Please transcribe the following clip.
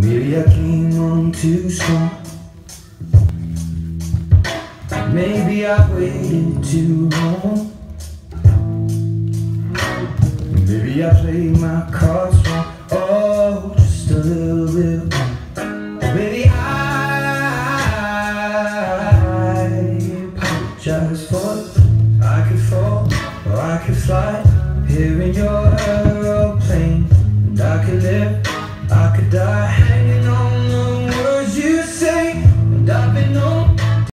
maybe I came on too strong. Maybe I waited too long. Maybe I played my cards wrong. Oh, just a little bit wrong. Maybe I apologize for I could fall or I could fly here in your die hanging on the words you say, and I've been on.